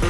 We'll